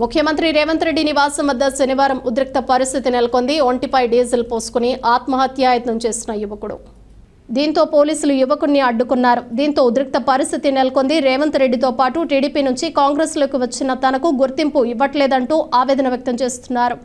ముఖ్యమంత్రి రేవంత్ రెడ్డి నివాసం వద్ద శనివారం ఉద్రిక్త పరిస్థితి నెలకొంది. ఒంటిపై డీజిల్ పోసుకుని ఆత్మహత్యాయత్నం చేసిన యువకుడు. దీంతో పోలీసులు యువకుడిని అడ్డుకున్నారు. దీంతో ఉద్రిక్త పరిస్థితి నెలకొంది. రేవంత్ రెడ్డితో పాటు టీడీపీ నుంచి కాంగ్రెస్లోకి వచ్చిన తనకు గుర్తింపు ఇవ్వట్లేదంటూ ఆవేదన వ్యక్తం చేస్తున్నారు.